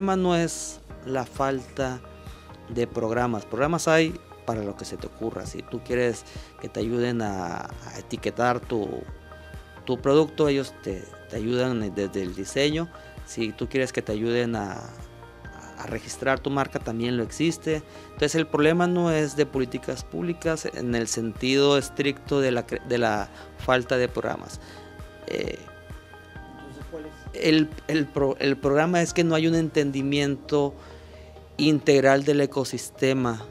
problema no es la falta de programas. Programas hay para lo que se te ocurra. Si tú quieres que te ayuden a, etiquetar tu, producto, ellos te, ayudan desde el diseño. Si tú quieres que te ayuden a, registrar tu marca, también lo existe. Entonces el problema no es de políticas públicas en el sentido estricto de la, de la falta de programas. Eh, el, el, el programa es que no hay un entendimiento integral del ecosistema